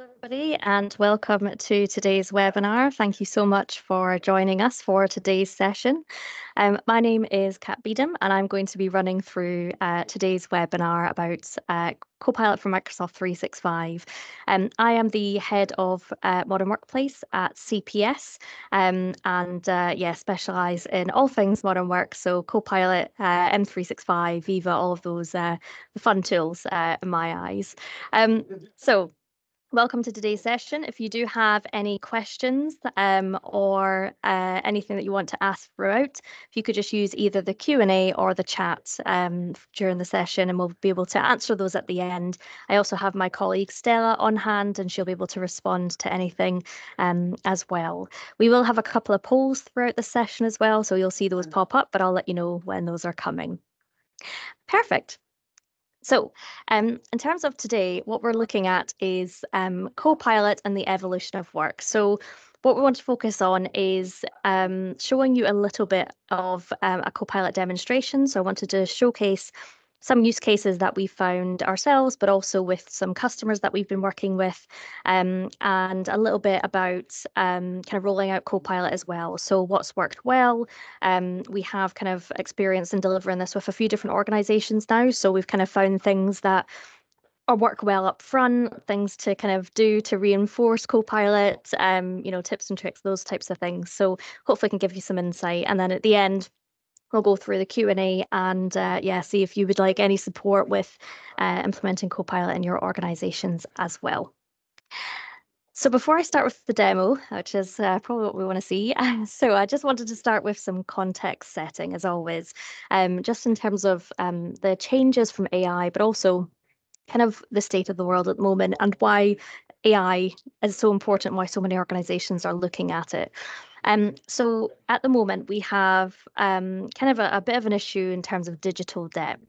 everybody, and welcome to today's webinar. Thank you so much for joining us for today's session. Um, my name is Kat Beedham, and I'm going to be running through uh, today's webinar about uh, Copilot for Microsoft 365. Um, I am the head of uh, Modern Workplace at CPS, um, and uh, yeah, specialise in all things modern work. So Copilot, uh, M365, Viva, all of those uh, fun tools uh, in my eyes. Um, so Welcome to today's session. If you do have any questions um, or uh, anything that you want to ask throughout, if you could just use either the Q&A or the chat um, during the session and we'll be able to answer those at the end. I also have my colleague Stella on hand and she'll be able to respond to anything um, as well. We will have a couple of polls throughout the session as well, so you'll see those pop up, but I'll let you know when those are coming. Perfect. So, um, in terms of today, what we're looking at is um, Copilot and the evolution of work. So, what we want to focus on is um, showing you a little bit of um, a Copilot demonstration. So, I wanted to showcase some use cases that we found ourselves, but also with some customers that we've been working with, um, and a little bit about um, kind of rolling out Copilot as well. So, what's worked well? Um, we have kind of experience in delivering this with a few different organizations now. So, we've kind of found things that or work well up front, things to kind of do to reinforce Copilot, um, you know, tips and tricks, those types of things. So hopefully I can give you some insight. And then at the end, we'll go through the Q&A and uh, yeah, see if you would like any support with uh, implementing Copilot in your organizations as well. So before I start with the demo, which is uh, probably what we want to see, so I just wanted to start with some context setting as always, um, just in terms of um, the changes from AI, but also kind of the state of the world at the moment and why AI is so important, why so many organizations are looking at it. Um, so at the moment, we have um, kind of a, a bit of an issue in terms of digital debt.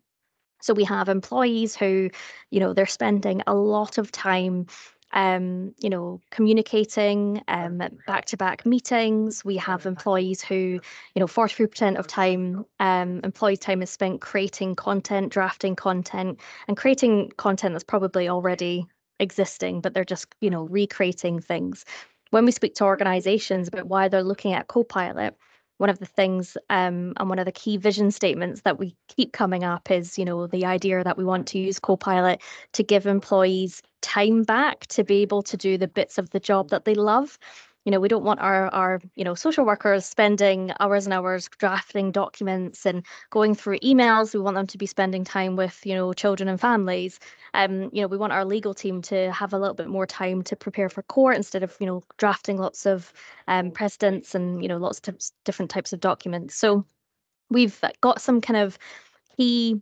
So we have employees who, you know, they're spending a lot of time um, you know, communicating, um, back-to-back meetings. We have employees who, you know, 43% of time, um, employee time is spent creating content, drafting content, and creating content that's probably already existing, but they're just, you know, recreating things. When we speak to organizations about why they're looking at Copilot, one of the things um, and one of the key vision statements that we keep coming up is, you know, the idea that we want to use Copilot to give employees time back to be able to do the bits of the job that they love you know we don't want our our you know social workers spending hours and hours drafting documents and going through emails. We want them to be spending time with you know children and families. Um you know we want our legal team to have a little bit more time to prepare for court instead of you know drafting lots of um precedents and you know lots of different types of documents. So we've got some kind of key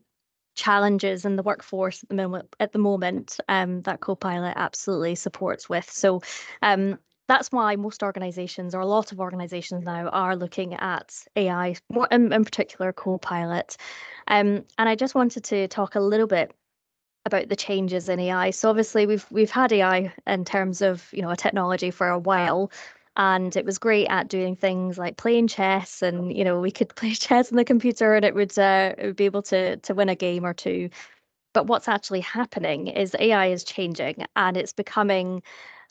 challenges in the workforce at the moment at the moment um, that copilot absolutely supports with. So um, that's why most organizations or a lot of organizations now are looking at AI, in, in particular Copilot. Um, and I just wanted to talk a little bit about the changes in AI. So obviously we've we've had AI in terms of you know a technology for a while, and it was great at doing things like playing chess, and you know we could play chess on the computer and it would uh, it would be able to to win a game or two. But what's actually happening is AI is changing and it's becoming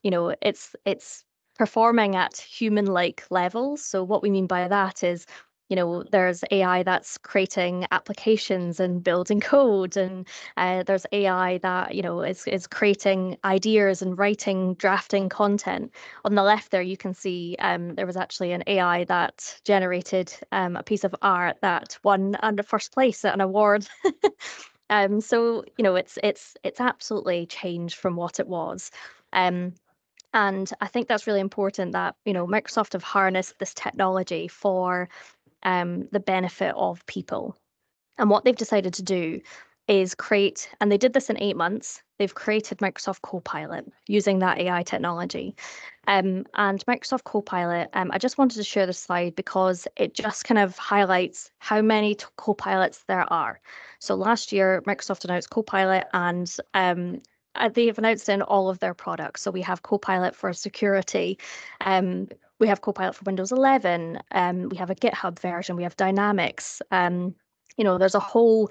you know it's it's performing at human like levels. So, what we mean by that is, you know, there's AI that's creating applications and building code, and uh, there's AI that you know is is creating ideas and writing, drafting content. On the left there, you can see um, there was actually an AI that generated um, a piece of art that won under first place at an award. um, so you know, it's it's it's absolutely changed from what it was. Um, and I think that's really important that, you know, Microsoft have harnessed this technology for um, the benefit of people. And what they've decided to do is create, and they did this in eight months, they've created Microsoft Copilot using that AI technology. Um, and Microsoft Copilot, um, I just wanted to share this slide because it just kind of highlights how many Copilots there are. So last year, Microsoft announced Copilot, and um, uh, they've announced in all of their products. So we have Copilot for security. Um, we have Copilot for Windows 11. Um, we have a GitHub version. We have Dynamics. Um, you know, there's a whole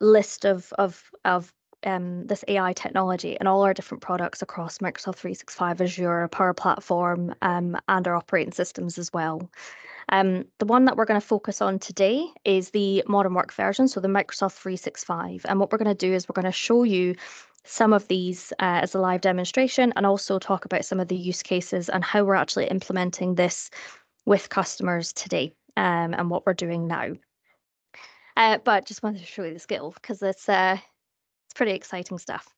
list of of of um, this AI technology in all our different products across Microsoft 365 Azure, Power Platform, um, and our operating systems as well. Um, the one that we're going to focus on today is the modern work version, so the Microsoft 365. And what we're going to do is we're going to show you some of these uh, as a live demonstration and also talk about some of the use cases and how we're actually implementing this with customers today um, and what we're doing now. Uh, but just wanted to show you the skill because it's uh, it's pretty exciting stuff.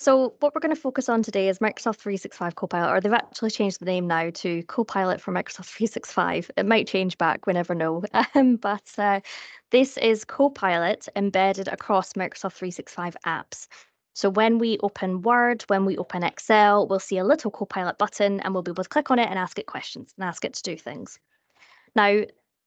So what we're going to focus on today is Microsoft 365 Copilot, or they've actually changed the name now to Copilot for Microsoft 365. It might change back, we never know. Um, but uh, this is Copilot embedded across Microsoft 365 apps. So when we open Word, when we open Excel, we'll see a little Copilot button and we'll be able to click on it and ask it questions and ask it to do things. Now,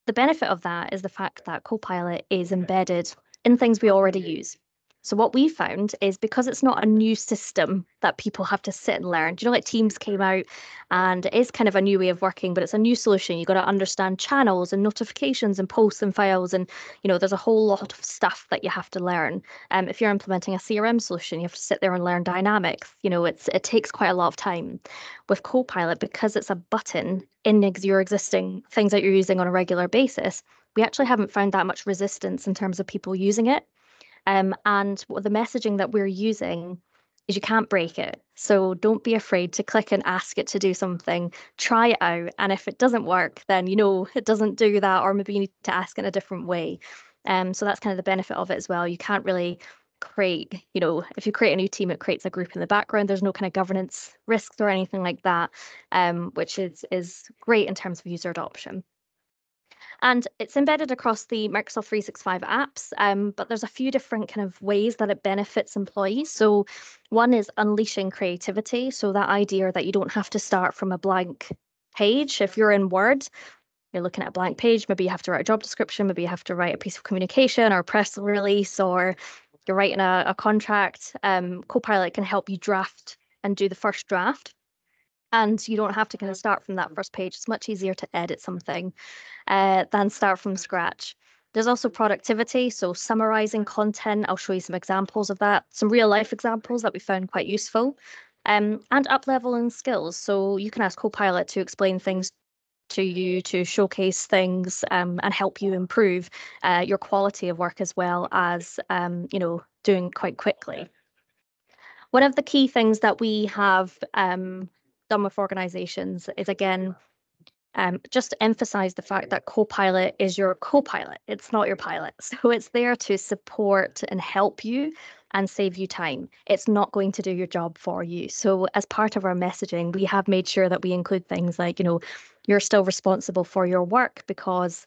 the benefit of that is the fact that Copilot is embedded in things we already use. So what we found is because it's not a new system that people have to sit and learn. Do you know, like Teams came out and it is kind of a new way of working, but it's a new solution. You've got to understand channels and notifications and posts and files, and you know, there's a whole lot of stuff that you have to learn. Um, if you're implementing a CRM solution, you have to sit there and learn dynamics. You know, it's it takes quite a lot of time. With Copilot, because it's a button in your existing things that you're using on a regular basis, we actually haven't found that much resistance in terms of people using it. Um, and the messaging that we're using is you can't break it. So don't be afraid to click and ask it to do something. Try it out. And if it doesn't work, then you know it doesn't do that, or maybe you need to ask in a different way. Um, so that's kind of the benefit of it as well. You can't really create, you know, if you create a new team, it creates a group in the background. There's no kind of governance risks or anything like that, um, which is is great in terms of user adoption. And it's embedded across the Microsoft 365 apps, um, but there's a few different kind of ways that it benefits employees. So one is unleashing creativity. So that idea that you don't have to start from a blank page. If you're in Word, you're looking at a blank page, maybe you have to write a job description, maybe you have to write a piece of communication or a press release, or you're writing a, a contract. Um, Copilot can help you draft and do the first draft and you don't have to kind of start from that first page. It's much easier to edit something uh, than start from scratch. There's also productivity, so summarizing content. I'll show you some examples of that, some real life examples that we found quite useful, um, and up leveling skills. So you can ask Copilot to explain things to you to showcase things um, and help you improve uh, your quality of work as well as um, you know doing quite quickly. One of the key things that we have um, done with organizations is again um, just to emphasize the fact that Copilot is your co-pilot. It's not your pilot. So it's there to support and help you and save you time. It's not going to do your job for you. So as part of our messaging, we have made sure that we include things like, you know, you're still responsible for your work because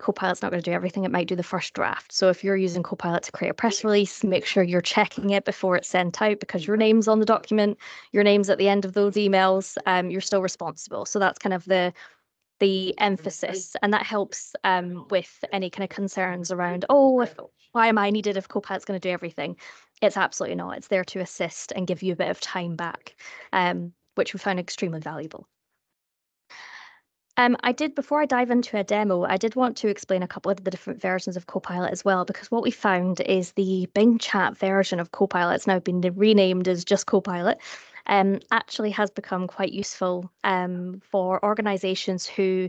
Copilot's not going to do everything. It might do the first draft. So if you're using Copilot to create a press release, make sure you're checking it before it's sent out because your name's on the document, your name's at the end of those emails. Um, you're still responsible. So that's kind of the the emphasis, and that helps um, with any kind of concerns around, oh, if, why am I needed if Copilot's going to do everything? It's absolutely not. It's there to assist and give you a bit of time back, um, which we found extremely valuable. Um, I did, before I dive into a demo, I did want to explain a couple of the different versions of Copilot as well, because what we found is the Bing Chat version of Copilot, it's now been renamed as just Copilot, um, actually has become quite useful um, for organizations who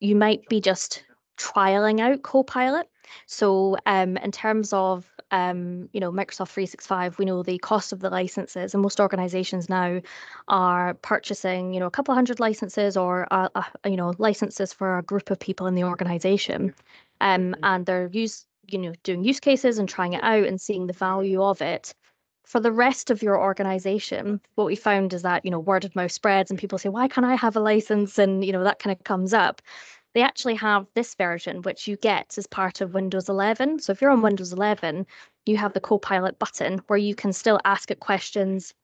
you might be just trialing out Copilot. So, um, in terms of um, you know Microsoft 365, we know the cost of the licenses, and most organizations now are purchasing you know a couple of hundred licenses or uh, uh, you know licenses for a group of people in the organization, um, and they're use you know doing use cases and trying it out and seeing the value of it. For the rest of your organization, what we found is that you know word of mouth spreads, and people say, "Why can't I have a license?" and you know that kind of comes up they actually have this version, which you get as part of Windows 11. So if you're on Windows 11, you have the Copilot button where you can still ask it questions.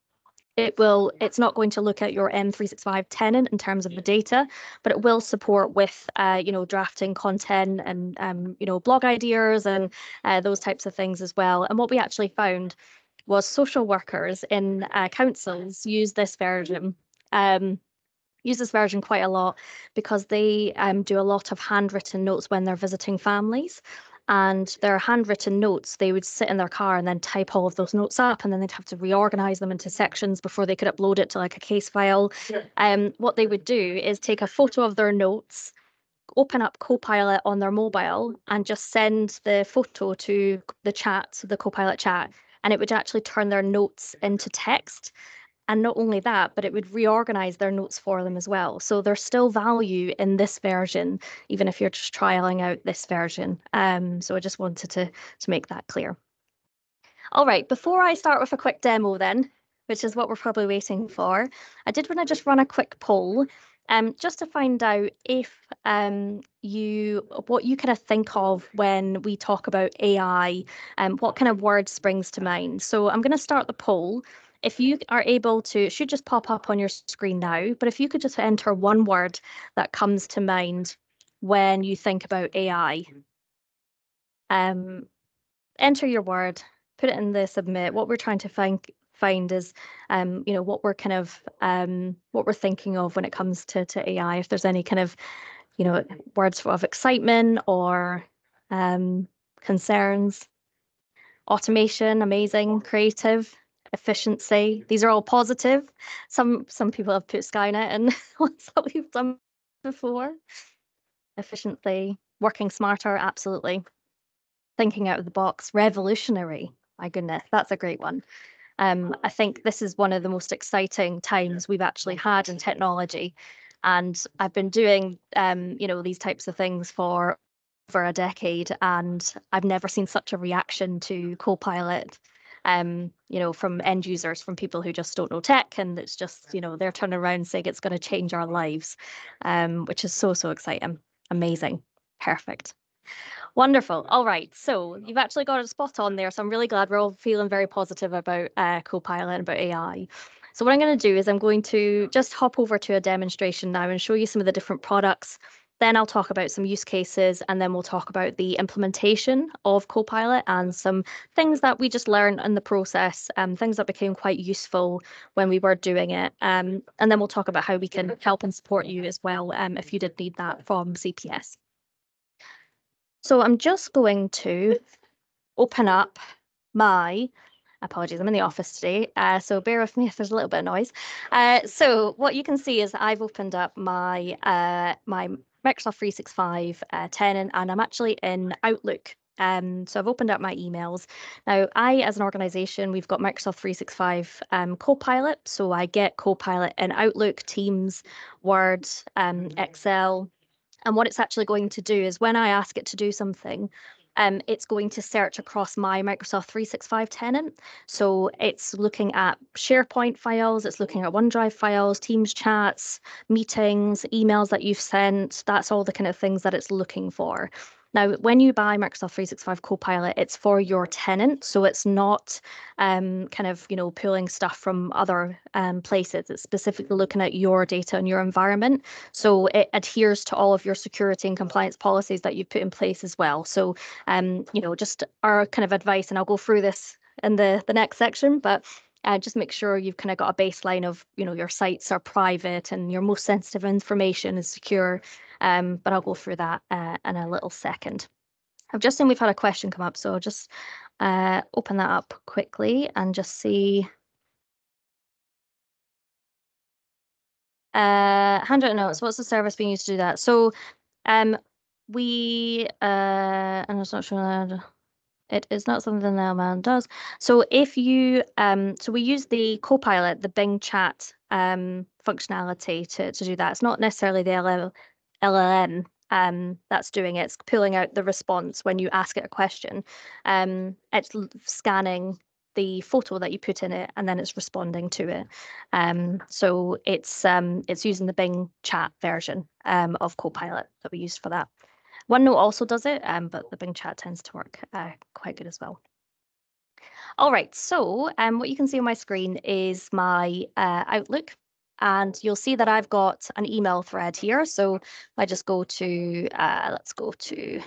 It will. It's not going to look at your M365 tenant in terms of the data, but it will support with, uh, you know, drafting content and, um, you know, blog ideas and uh, those types of things as well. And what we actually found was social workers in uh, councils use this version. Um, use this version quite a lot because they um, do a lot of handwritten notes when they're visiting families. and their handwritten notes, they would sit in their car and then type all of those notes up, and then they'd have to reorganize them into sections before they could upload it to like a case file. Um, what they would do is take a photo of their notes, open up Copilot on their mobile, and just send the photo to the chat, the Copilot chat, and it would actually turn their notes into text. And not only that, but it would reorganize their notes for them as well. So there's still value in this version, even if you're just trialing out this version. Um, so I just wanted to, to make that clear. All right, before I start with a quick demo then, which is what we're probably waiting for, I did want to just run a quick poll um, just to find out if um, you what you kind of think of when we talk about AI and um, what kind of word springs to mind. So I'm going to start the poll. If you are able to, it should just pop up on your screen now, but if you could just enter one word that comes to mind when you think about AI, um, enter your word, put it in the submit. What we're trying to find find is um, you know what we're kind of um, what we're thinking of when it comes to to AI. If there's any kind of you know words of excitement or um, concerns, automation, amazing, creative, efficiency. These are all positive. Some some people have put Skynet in what's that we've done before. Efficiently, working smarter, absolutely. Thinking out of the box, revolutionary. My goodness, that's a great one. Um, I think this is one of the most exciting times we've actually had in technology. And I've been doing, um, you know, these types of things for over a decade, and I've never seen such a reaction to Copilot. Um, you know, from end users, from people who just don't know tech, and it's just, you know, they're turning around saying it's going to change our lives, um, which is so so exciting, amazing, perfect. Wonderful. All right. So you've actually got a spot on there. So I'm really glad we're all feeling very positive about uh, Copilot and about AI. So what I'm going to do is I'm going to just hop over to a demonstration now and show you some of the different products. Then I'll talk about some use cases and then we'll talk about the implementation of Copilot and some things that we just learned in the process, um, things that became quite useful when we were doing it. Um, and then we'll talk about how we can help and support you as well um, if you did need that from CPS. So I'm just going to open up my apologies, I'm in the office today, uh, so bear with me if there's a little bit of noise. Uh, so what you can see is I've opened up my uh, my Microsoft 365 uh, tenant, and I'm actually in Outlook. Um, so I've opened up my emails. Now, I, as an organization, we've got Microsoft 365 um, Copilot. So I get Copilot in Outlook, Teams, Word, um, Excel, and what it's actually going to do is when I ask it to do something, um, it's going to search across my Microsoft 365 tenant. So it's looking at SharePoint files, it's looking at OneDrive files, Teams chats, meetings, emails that you've sent. That's all the kind of things that it's looking for. Now, when you buy Microsoft 365 Copilot, it's for your tenant, so it's not um, kind of you know pulling stuff from other um, places. It's specifically looking at your data and your environment, so it adheres to all of your security and compliance policies that you've put in place as well. So, um, you know, just our kind of advice, and I'll go through this in the the next section, but uh, just make sure you've kind of got a baseline of you know your sites are private and your most sensitive information is secure um, but I'll go through that uh, in a little second. I've just seen we've had a question come up, so I'll just uh, open that up quickly and just see. Uh, handwritten notes. What's the service being used to do that? So, um, we uh, and it's not sure that it is not something that man does. So if you um, so we use the Copilot, the Bing Chat um functionality to to do that. It's not necessarily the LL, LLM um, that's doing it. It's pulling out the response when you ask it a question. Um, it's scanning the photo that you put in it, and then it's responding to it. Um, so it's um, it's using the Bing Chat version um, of Copilot that we use for that. OneNote also does it, um, but the Bing Chat tends to work uh, quite good as well. All right, so what you can see on my screen is my uh, Outlook and you'll see that I've got an email thread here. So I just go to, uh, let's go to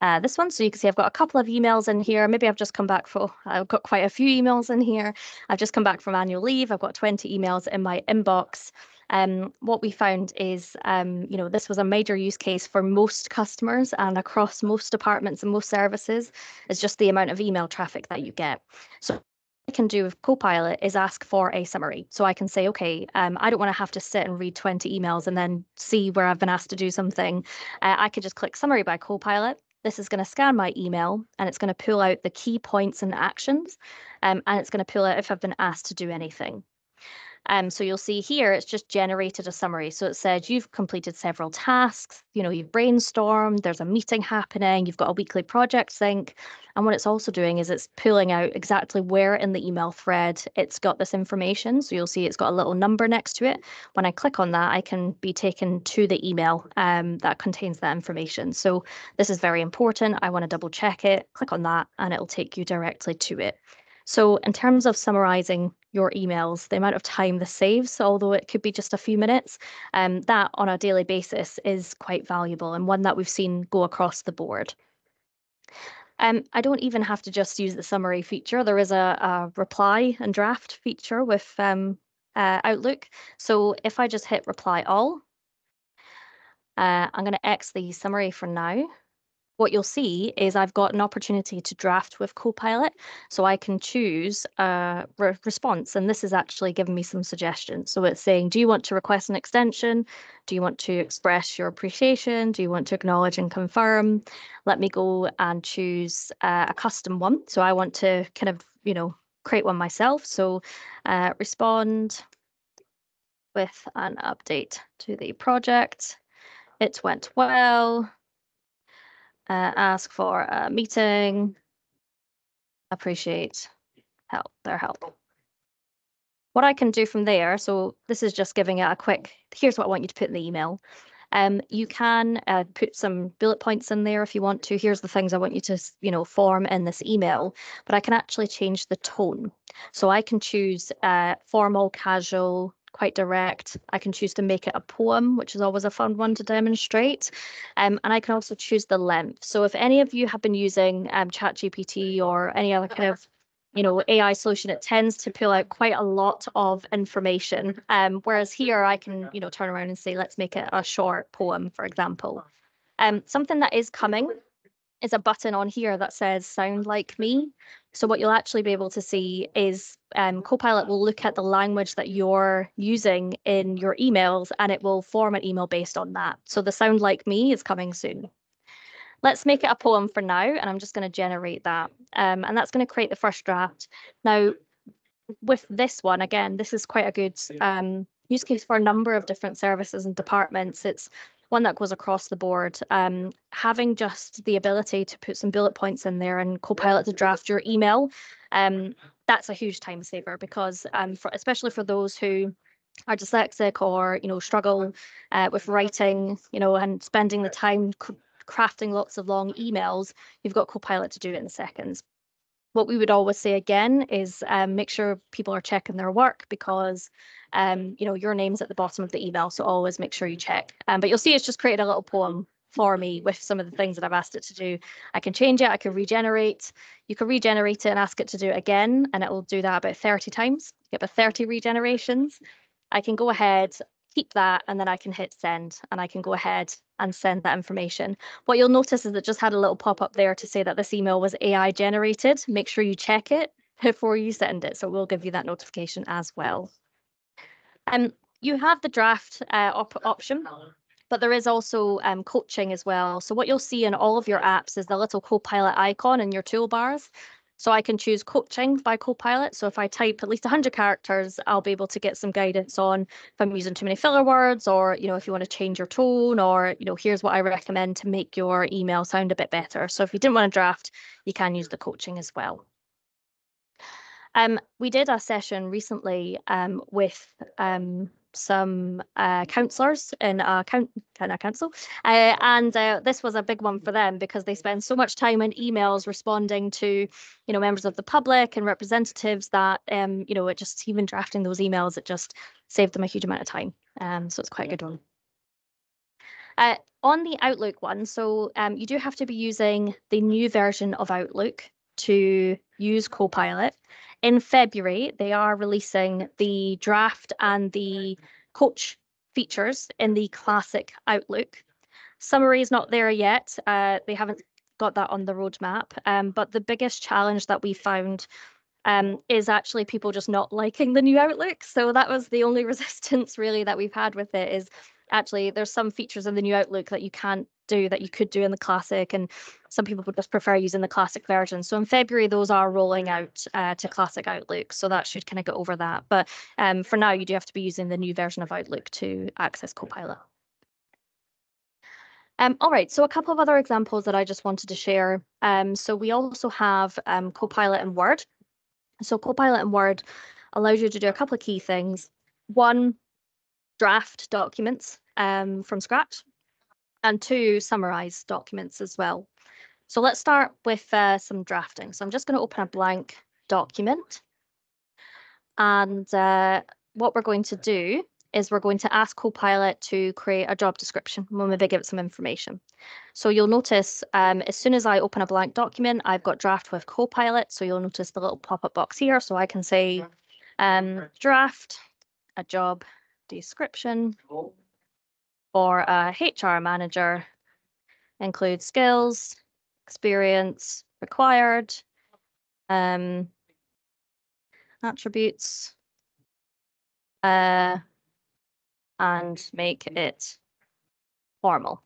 uh, this one. So you can see I've got a couple of emails in here. Maybe I've just come back for, I've got quite a few emails in here. I've just come back from annual leave. I've got 20 emails in my inbox. Um, what we found is, um, you know, this was a major use case for most customers and across most departments and most services is just the amount of email traffic that you get. So I can do with Copilot is ask for a summary. So I can say, okay, um, I don't want to have to sit and read 20 emails and then see where I've been asked to do something. Uh, I could just click summary by Copilot. This is going to scan my email and it's going to pull out the key points and actions. Um, and it's going to pull out if I've been asked to do anything. Um, so you'll see here, it's just generated a summary. So it said you've completed several tasks, you know, you've brainstormed, there's a meeting happening, you've got a weekly project sync. And what it's also doing is it's pulling out exactly where in the email thread it's got this information. So you'll see it's got a little number next to it. When I click on that, I can be taken to the email um, that contains that information. So this is very important. I want to double check it, click on that, and it'll take you directly to it. So in terms of summarizing your emails, the amount of time this saves, although it could be just a few minutes, um, that on a daily basis is quite valuable and one that we've seen go across the board. Um, I don't even have to just use the summary feature. There is a, a reply and draft feature with um, uh, Outlook. So if I just hit reply all, uh, I'm going to X the summary for now what you'll see is I've got an opportunity to draft with Copilot. So I can choose a re response. And this is actually giving me some suggestions. So it's saying, do you want to request an extension? Do you want to express your appreciation? Do you want to acknowledge and confirm? Let me go and choose uh, a custom one. So I want to kind of, you know, create one myself. So uh, respond with an update to the project. It went well uh, ask for a meeting, appreciate help, their help. What I can do from there, so this is just giving it a quick, here's what I want you to put in the email. Um, you can uh, put some bullet points in there if you want to. Here's the things I want you to, you know, form in this email. But I can actually change the tone. So I can choose uh, formal, casual, quite direct. I can choose to make it a poem, which is always a fun one to demonstrate. Um, and I can also choose the length. So if any of you have been using um, ChatGPT or any other kind of you know AI solution, it tends to pull out quite a lot of information. Um, whereas here I can you know turn around and say, let's make it a short poem, for example. Um, something that is coming is a button on here that says sound like me. So what you'll actually be able to see is um, Copilot will look at the language that you're using in your emails and it will form an email based on that. So the sound like me is coming soon. Let's make it a poem for now, and I'm just going to generate that. Um, and that's going to create the first draft. Now, with this one, again, this is quite a good um, use case for a number of different services and departments. It's one that goes across the board. Um, having just the ability to put some bullet points in there and Copilot to draft your email, um, that's a huge time saver because, um, for, especially for those who are dyslexic or you know struggle uh, with writing, you know, and spending the time crafting lots of long emails, you've got Copilot to do it in seconds what we would always say again is um, make sure people are checking their work because um, you know your name's at the bottom of the email so always make sure you check um, but you'll see it's just created a little poem for me with some of the things that I've asked it to do. I can change it, I can regenerate. You can regenerate it and ask it to do it again, and it will do that about 30 times. Get about 30 regenerations. I can go ahead, keep that, and then I can hit send, and I can go ahead and send that information. What you'll notice is it just had a little pop up there to say that this email was AI generated. Make sure you check it before you send it. So we'll give you that notification as well. Um, you have the draft uh, op option, but there is also um, coaching as well. So what you'll see in all of your apps is the little Copilot icon in your toolbars. So I can choose coaching by Copilot. So if I type at least 100 characters, I'll be able to get some guidance on if I'm using too many filler words or, you know, if you want to change your tone or, you know, here's what I recommend to make your email sound a bit better. So if you didn't want to draft, you can use the coaching as well. Um, we did a session recently um, with um, some uh, councillors in a, count, in a council. Uh, and uh, this was a big one for them because they spend so much time in emails responding to, you know, members of the public and representatives that, um, you know, it just even drafting those emails, it just saved them a huge amount of time. Um, so it's quite a good one. Uh, on the Outlook one, so um, you do have to be using the new version of Outlook to use Copilot. In February, they are releasing the draft and the coach features in the classic Outlook. Summary is not there yet. Uh, they haven't got that on the roadmap. Um, but the biggest challenge that we found um, is actually people just not liking the new Outlook. So that was the only resistance really that we've had with it is actually there's some features in the new Outlook that you can't do that you could do in the classic and some people would just prefer using the classic version so in february those are rolling out uh, to classic outlook so that should kind of get over that but um, for now you do have to be using the new version of outlook to access copilot um, all right, so a couple of other examples that I just wanted to share. Um, so we also have um, Copilot in Word. So Copilot in Word allows you to do a couple of key things. One, draft documents um, from scratch, and two, summarize documents as well. So let's start with uh, some drafting. So I'm just going to open a blank document. And uh, what we're going to do is we're going to ask Copilot to create a job description. When We'll give it some information. So you'll notice um, as soon as I open a blank document, I've got draft with Copilot. So you'll notice the little pop-up box here. So I can say um, draft a job description for a HR manager include skills, experience required, um, attributes, uh, and make it formal.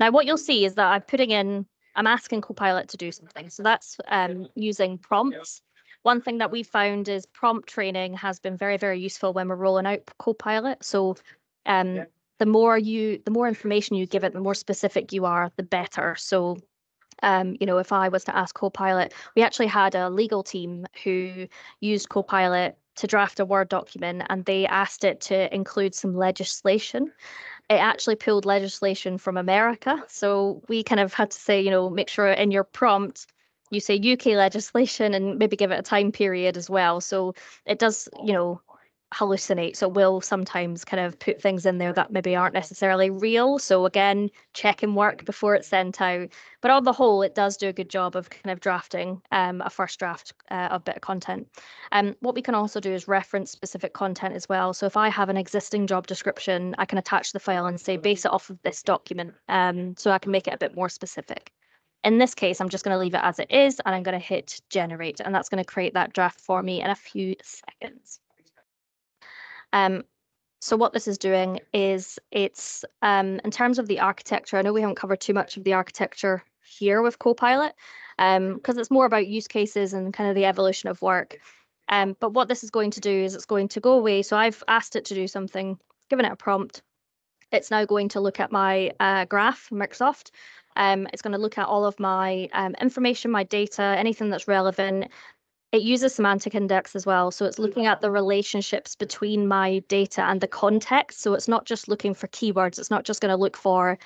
Now, what you'll see is that I'm putting in, I'm asking Copilot to do something. So that's um, using prompts. One thing that we found is prompt training has been very, very useful when we're rolling out Copilot. So um. The more you, the more information you give it, the more specific you are, the better. So um, you know, if I was to ask Copilot, we actually had a legal team who used Copilot to draft a Word document and they asked it to include some legislation. It actually pulled legislation from America. So we kind of had to say, you know, make sure in your prompt you say UK legislation and maybe give it a time period as well. So it does, you know, hallucinate. So we'll sometimes kind of put things in there that maybe aren't necessarily real. So again, check and work before it's sent out. But on the whole, it does do a good job of kind of drafting um, a first draft uh, of bit of content. Um, what we can also do is reference specific content as well. So if I have an existing job description, I can attach the file and say base it off of this document. Um, so I can make it a bit more specific. In this case, I'm just going to leave it as it is and I'm going to hit generate and that's going to create that draft for me in a few seconds. Um, so what this is doing is it's um, in terms of the architecture, I know we haven't covered too much of the architecture here with Copilot because um, it's more about use cases and kind of the evolution of work. Um, but what this is going to do is it's going to go away. So I've asked it to do something, given it a prompt. It's now going to look at my uh, graph, Microsoft. Um, it's going to look at all of my um, information, my data, anything that's relevant, it uses semantic index as well. So it's looking at the relationships between my data and the context. So it's not just looking for keywords. It's not just going to look for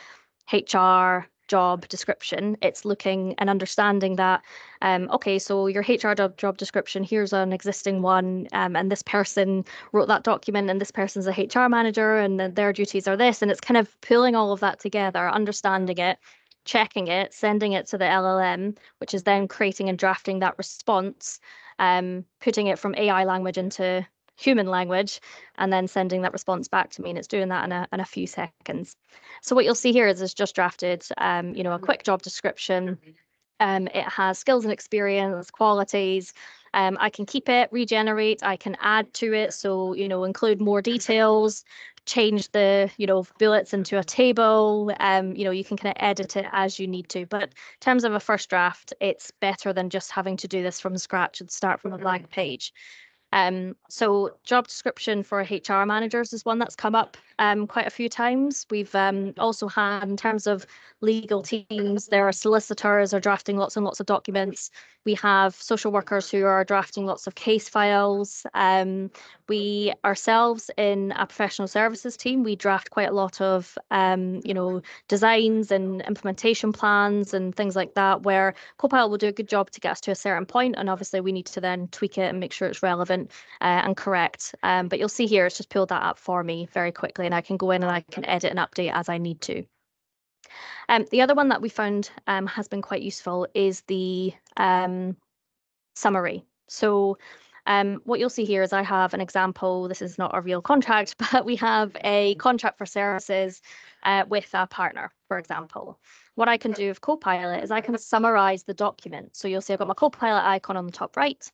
HR job description. It's looking and understanding that, um, okay, so your HR job, job description, here's an existing one, um, and this person wrote that document, and this person's a HR manager, and their duties are this. And it's kind of pulling all of that together, understanding it, checking it, sending it to the LLM, which is then creating and drafting that response, um, putting it from AI language into human language, and then sending that response back to me. And it's doing that in a, in a few seconds. So what you'll see here is it's just drafted, um, you know, a quick job description. Um, it has skills and experience, qualities. Um, I can keep it, regenerate, I can add to it. So, you know, include more details, change the you know bullets into a table um you know you can kind of edit it as you need to. But in terms of a first draft it's better than just having to do this from scratch and start from a blank page. Um, so job description for HR managers is one that's come up um, quite a few times. We've um, also had, in terms of legal teams, there are solicitors are drafting lots and lots of documents. We have social workers who are drafting lots of case files. Um, we ourselves in a professional services team, we draft quite a lot of, um, you know, designs and implementation plans and things like that, where Copilot will do a good job to get us to a certain point, and obviously we need to then tweak it and make sure it's relevant uh, and correct. Um, but you'll see here, it's just pulled that up for me very quickly, and I can go in and I can edit and update as I need to. Um, the other one that we found um, has been quite useful is the um, summary. So Um, what you'll see here is I have an example. This is not a real contract, but we have a contract for services uh, with a partner, for example. What I can do with Copilot is I can summarize the document. So you'll see I've got my Copilot icon on the top right.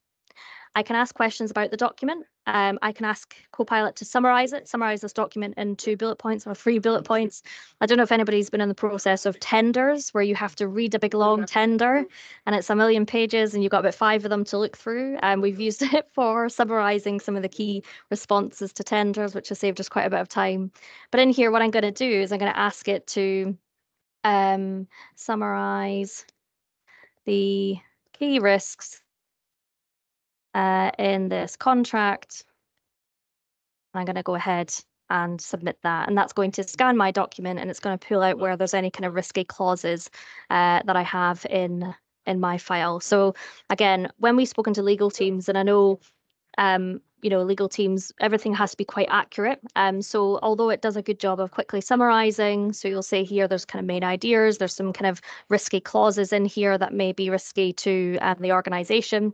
I can ask questions about the document. Um, I can ask Copilot to summarize it, summarize this document in two bullet points or three bullet points. I don't know if anybody's been in the process of tenders where you have to read a big long tender and it's a million pages and you've got about five of them to look through. And um, we've used it for summarizing some of the key responses to tenders, which has saved us quite a bit of time. But in here, what I'm going to do is I'm going to ask it to um, summarize the key risks uh, in this contract. I'm going to go ahead and submit that. And that's going to scan my document and it's going to pull out where there's any kind of risky clauses uh, that I have in in my file. So again, when we've spoken to legal teams, and I know um, you know, legal teams, everything has to be quite accurate. Um, so although it does a good job of quickly summarizing, so you'll say here there's kind of main ideas, there's some kind of risky clauses in here that may be risky to um, the organization.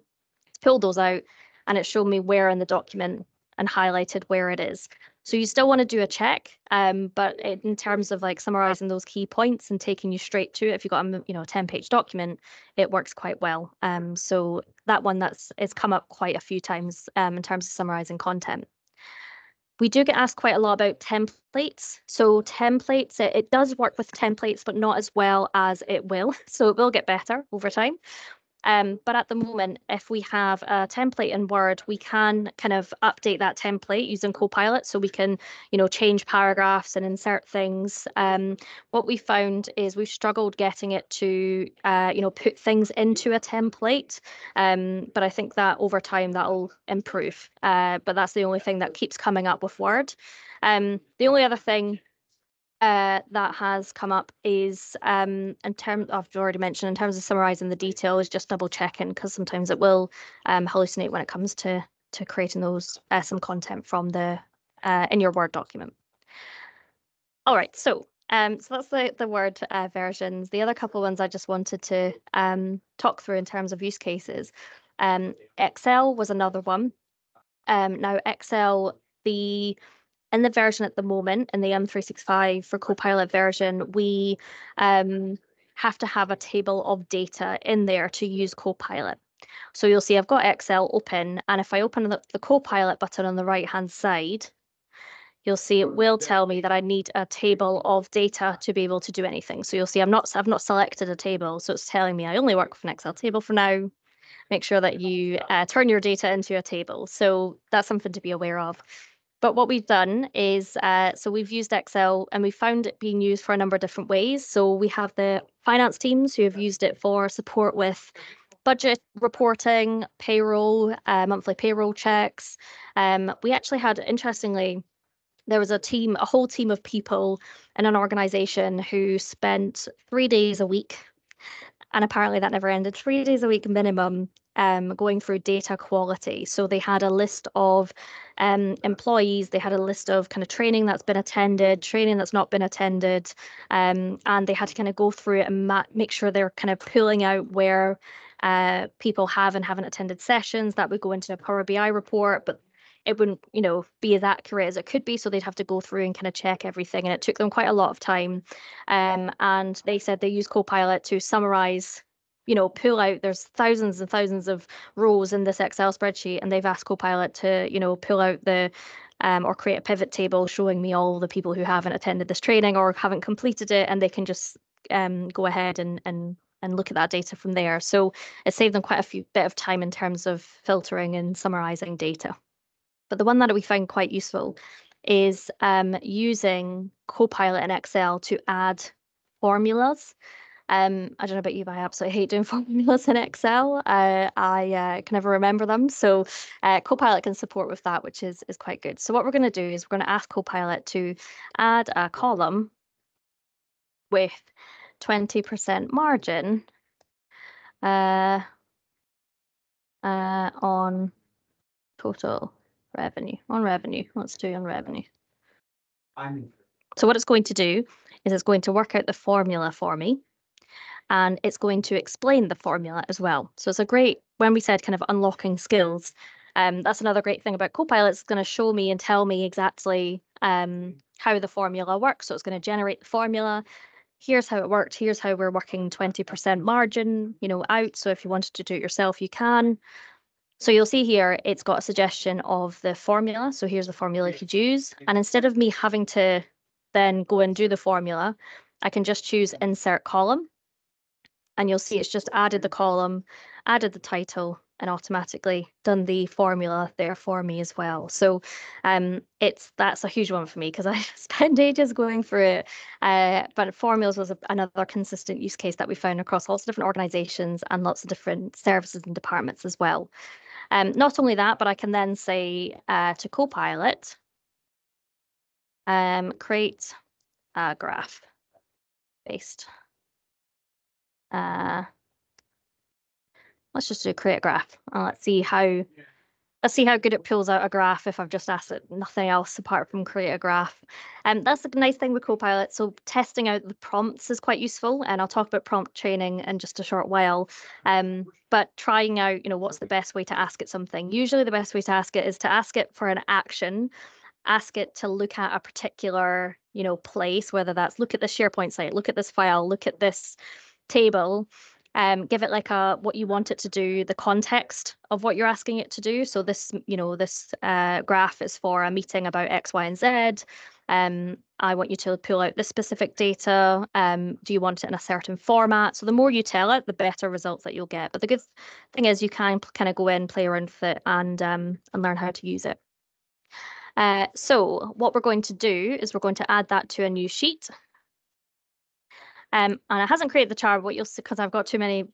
Pulled those out and it showed me where in the document and highlighted where it is. So you still want to do a check, um, but in terms of like summarizing those key points and taking you straight to it, if you've got a you know a 10 page document, it works quite well. Um, so that one that's it's come up quite a few times um, in terms of summarizing content. We do get asked quite a lot about templates. So templates, it, it does work with templates, but not as well as it will. So it will get better over time. Um, but at the moment, if we have a template in Word, we can kind of update that template using Copilot. So we can, you know, change paragraphs and insert things. Um, what we found is we've struggled getting it to, uh, you know, put things into a template. Um, but I think that over time that'll improve. Uh, but that's the only thing that keeps coming up with Word. Um, the only other thing uh, that has come up is um, in terms I've already mentioned in terms of summarizing the detail is just double checking because sometimes it will um, hallucinate when it comes to to creating those uh, some content from the uh, in your Word document. All right, so um, so that's the the Word uh, versions. The other couple ones I just wanted to um, talk through in terms of use cases. Um, Excel was another one. Um, now Excel the in the version at the moment, in the M365 for Copilot version, we um, have to have a table of data in there to use Copilot. So you'll see I've got Excel open, and if I open the, the Copilot button on the right hand side, you'll see it will tell me that I need a table of data to be able to do anything. So you'll see I'm not I've not selected a table, so it's telling me I only work with an Excel table for now. Make sure that you uh, turn your data into a table. So that's something to be aware of. But what we've done is, uh, so we've used Excel and we found it being used for a number of different ways. So we have the finance teams who have used it for support with budget reporting, payroll, uh, monthly payroll checks. Um, we actually had, interestingly, there was a team, a whole team of people in an organization who spent three days a week and apparently that never ended three days a week minimum um, going through data quality. So they had a list of um, employees, they had a list of kind of training that's been attended, training that's not been attended, um, and they had to kind of go through it and ma- make sure they're kind of pulling out where uh, people have and haven't attended sessions. That would go into a Power BI report, but it wouldn't, you know, be as accurate as it could be. So they'd have to go through and kind of check everything, and it took them quite a lot of time. Um, and they said they use Copilot to summarize you know, pull out, there's thousands and thousands of rows in this Excel spreadsheet, and they've asked Copilot to, you know, pull out the um, or create a pivot table showing me all the people who haven't attended this training or haven't completed it, and they can just um, go ahead and and and look at that data from there. So it saved them quite a few bit of time in terms of filtering and summarizing data. But the one that we found quite useful is um, using Copilot in Excel to add formulas. Um, I don't know about you, but I absolutely hate doing formulas in Excel. Uh, I uh, can never remember them. So uh, Copilot can support with that, which is, is quite good. So what we're going to do is we're going to ask Copilot to add a column with 20% margin uh, uh, on total revenue. On revenue. Let's do on revenue. So what it's going to do is it's going to work out the formula for me and it's going to explain the formula as well. So it's a great, when we said kind of unlocking skills, Um, that's another great thing about Copilot. It's going to show me and tell me exactly um, how the formula works. So it's going to generate the formula. Here's how it worked. Here's how we're working 20% margin, you know, out. So if you wanted to do it yourself, you can. So you'll see here, it's got a suggestion of the formula. So here's the formula you could use. And instead of me having to then go and do the formula, I can just choose insert column. And you'll see it's just added the column, added the title, and automatically done the formula there for me as well. So um, it's that's a huge one for me because I spent ages going through it. Uh, but formulas was a, another consistent use case that we found across lots of different organizations and lots of different services and departments as well. Um, not only that, but I can then say uh, to Copilot, um, create a graph based. Uh, let's just do create a graph and let's see how let's see how good it pulls out a graph if I've just asked it nothing else apart from create a graph. And um, that's the nice thing with Copilot. So testing out the prompts is quite useful, and I'll talk about prompt training in just a short while. Um, but trying out, you know, what's the best way to ask it something. Usually, the best way to ask it is to ask it for an action, ask it to look at a particular, you know, place, whether that's look at the SharePoint site, look at this file, look at this table um, give it like a what you want it to do, the context of what you're asking it to do. So this, you know, this uh, graph is for a meeting about X, Y, and Z. Um, I want you to pull out this specific data. Um, do you want it in a certain format? So the more you tell it, the better results that you'll get. But the good thing is you can kind of go in, play around with it, and um, and learn how to use it. Uh, so what we're going to do is we're going to add that to a new sheet. Um, and it hasn't created the chart, what you'll see, because I've got too many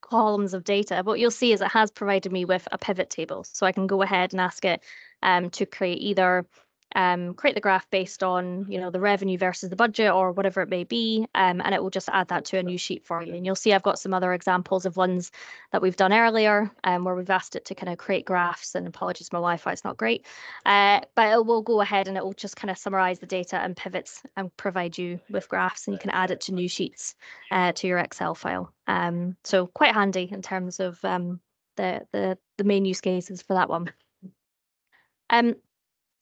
columns of data, what you'll see is it has provided me with a pivot table. So I can go ahead and ask it um, to create either um, create the graph based on you know the revenue versus the budget or whatever it may be, um, and it will just add that to a new sheet for you. And you'll see I've got some other examples of ones that we've done earlier, um, where we've asked it to kind of create graphs. And apologies, my Wi-Fi is not great, uh, but it will go ahead and it will just kind of summarize the data and pivots and provide you with graphs, and you can add it to new sheets uh, to your Excel file. Um, so quite handy in terms of um, the the the main use cases for that one. Um,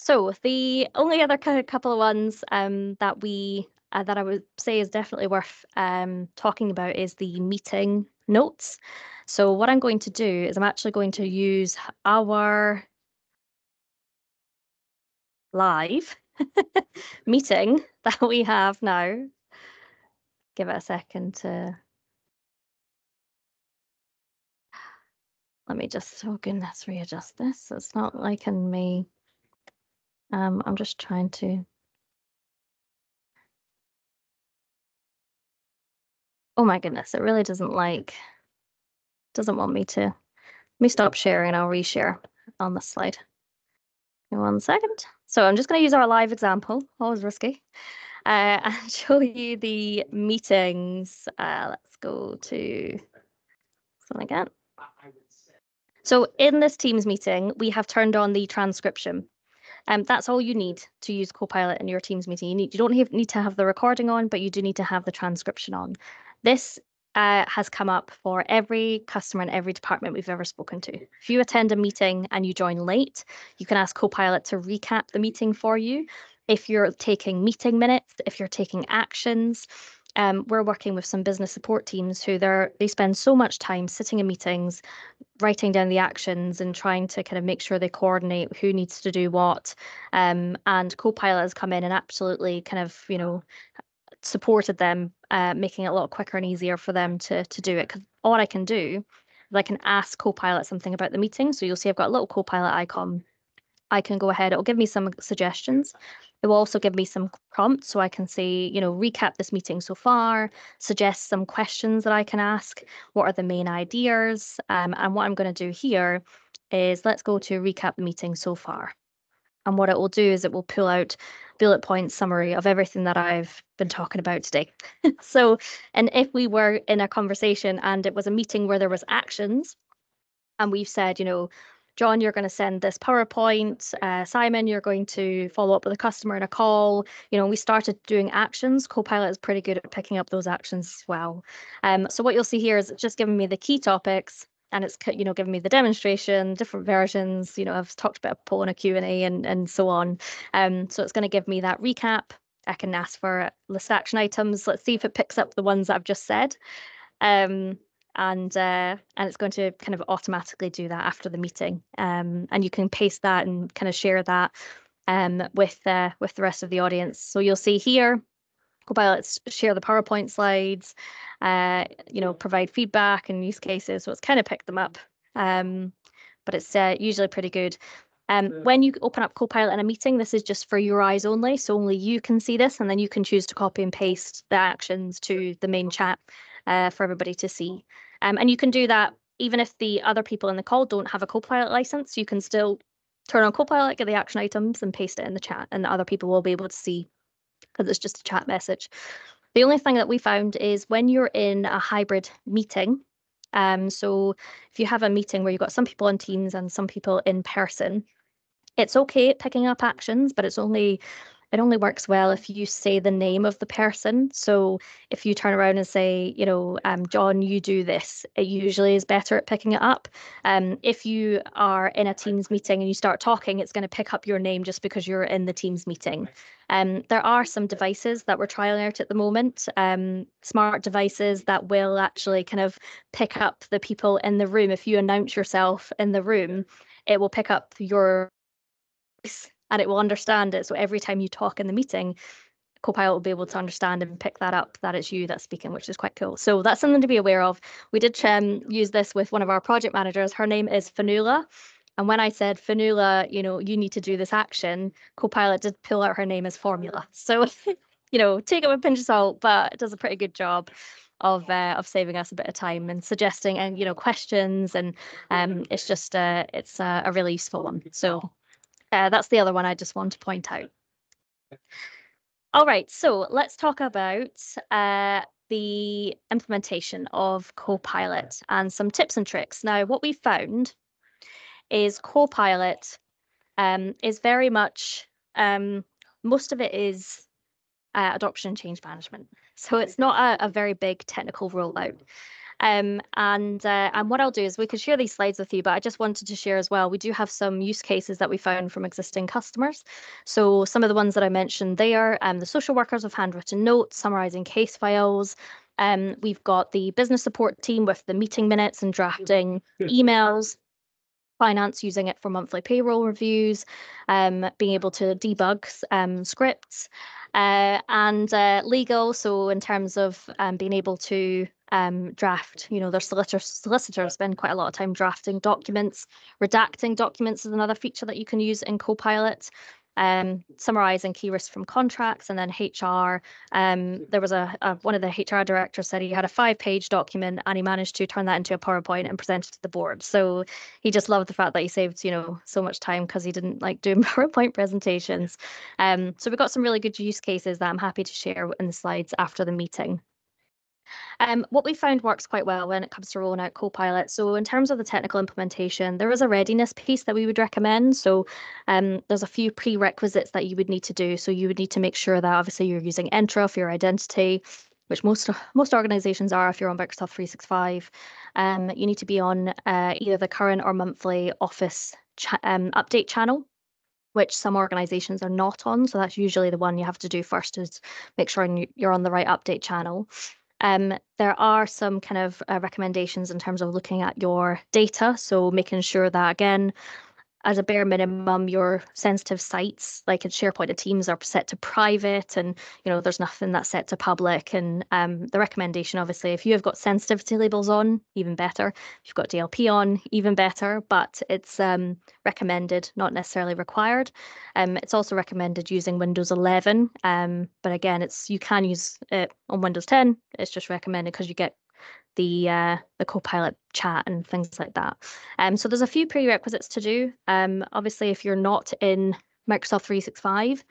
so the only other kind of couple of ones um, that we uh, that I would say is definitely worth um, talking about is the meeting notes. So what I'm going to do is I'm actually going to use our live meeting that we have now. Give it a second to. Let me just, oh goodness, readjust this. It's not liking me um, I'm just trying to. Oh my goodness, it really doesn't like, doesn't want me to. Let me stop sharing I'll reshare on the slide. One second. So I'm just going to use our live example, always risky, uh, and show you the meetings. Uh, let's go to something again. So in this Teams meeting, we have turned on the transcription. Um, that's all you need to use Copilot in your Teams meeting. You need you don't have, need to have the recording on, but you do need to have the transcription on. This uh, has come up for every customer in every department we've ever spoken to. If you attend a meeting and you join late, you can ask Copilot to recap the meeting for you. If you're taking meeting minutes, if you're taking actions, um, we're working with some business support teams who they they spend so much time sitting in meetings, writing down the actions and trying to kind of make sure they coordinate who needs to do what. Um, and Copilot has come in and absolutely kind of you know supported them, uh, making it a lot quicker and easier for them to to do it. Because all I can do is I can ask Copilot something about the meeting. So you'll see I've got a little Copilot icon I can go ahead, it'll give me some suggestions. It will also give me some prompts so I can say, you know, recap this meeting so far, suggest some questions that I can ask. What are the main ideas? Um, and what I'm going to do here is let's go to recap the meeting so far. And what it will do is it will pull out bullet point summary of everything that I've been talking about today. so, and if we were in a conversation and it was a meeting where there was actions, and we've said, you know, John, you're going to send this PowerPoint. Uh, Simon, you're going to follow up with a customer in a call. You know, we started doing actions. Copilot is pretty good at picking up those actions as well. Um, so what you'll see here is just giving me the key topics. and it's you know giving me the demonstration, different versions. You know, I've talked about and a Q and A and and so on. Um, so it's going to give me that recap. I can ask for list action items. Let's see if it picks up the ones that I've just said. Um, and uh, and it's going to kind of automatically do that after the meeting. Um, and you can paste that and kind of share that um, with uh, with the rest of the audience. So you'll see here, Copilot share the PowerPoint slides, uh, you know, provide feedback and use cases. So it's kind of picked them up, um, but it's uh, usually pretty good. Um, when you open up Copilot in a meeting, this is just for your eyes only, so only you can see this, and then you can choose to copy and paste the actions to the main chat uh, for everybody to see. Um, and you can do that even if the other people in the call don't have a Copilot license, you can still turn on Copilot, get the action items, and paste it in the chat, and the other people will be able to see because it's just a chat message. The only thing that we found is when you're in a hybrid meeting, um, so if you have a meeting where you've got some people on Teams and some people in person, it's okay picking up actions, but it's only it only works well if you say the name of the person. So if you turn around and say, you know, um, John, you do this, it usually is better at picking it up. Um, if you are in a Teams meeting and you start talking, it's going to pick up your name just because you're in the Teams meeting. Um, there are some devices that we're trialing out at the moment, um, smart devices that will actually kind of pick up the people in the room. If you announce yourself in the room, it will pick up your and it will understand it. So every time you talk in the meeting, Copilot will be able to understand and pick that up that it's you that's speaking, which is quite cool. So that's something to be aware of. We did um, use this with one of our project managers. Her name is Fanula. And when I said, Fanula, you know, you need to do this action, Copilot did pull out her name as Formula. So, you know, take it with a pinch of salt, but it does a pretty good job of uh, of saving us a bit of time and suggesting and you know questions and um it's just uh it's uh, a really useful one so uh, that's the other one I just want to point out. All right, so let's talk about uh, the implementation of Copilot and some tips and tricks. Now, what we found is Copilot um, is very much, um, most of it is uh, adoption and change management. So it's not a, a very big technical rollout. Um, and uh, and what I'll do is we could share these slides with you, but I just wanted to share as well. We do have some use cases that we found from existing customers. So some of the ones that I mentioned there, um, the social workers have handwritten notes, summarizing case files. Um, we've got the business support team with the meeting minutes and drafting emails finance using it for monthly payroll reviews, um, being able to debug um, scripts, uh, and uh, legal. So in terms of um, being able to um, draft. You know, their solicitors, solicitors spend quite a lot of time drafting documents. Redacting documents is another feature that you can use in Copilot. Um, summarizing key risks from contracts and then HR. Um, there was a, a, one of the HR directors said he had a five-page document and he managed to turn that into a PowerPoint and present it to the board. So he just loved the fact that he saved you know so much time because he didn't like doing PowerPoint presentations. Um, so we've got some really good use cases that I'm happy to share in the slides after the meeting. Um, what we found works quite well when it comes to rolling out Copilot. So in terms of the technical implementation, there is a readiness piece that we would recommend. So um, there's a few prerequisites that you would need to do. So you would need to make sure that obviously you're using Entra for your identity, which most most organizations are if you're on Microsoft 365. Um, you need to be on uh, either the current or monthly Office um, update channel which some organizations are not on. So that's usually the one you have to do first is make sure you're on the right update channel. Um, there are some kind of uh, recommendations in terms of looking at your data. So making sure that, again, as a bare minimum, your sensitive sites like in SharePoint and Teams are set to private, and you know there's nothing that's set to public. And um, the recommendation, obviously, if you have got sensitivity labels on, even better. If you've got DLP on, even better. But it's um, recommended, not necessarily required. Um, it's also recommended using Windows 11. Um, but again, it's you can use it on Windows 10. It's just recommended because you get the uh, the Copilot chat and things like that. Um, so there's a few prerequisites to do. Um, obviously, if you're not in Microsoft 365,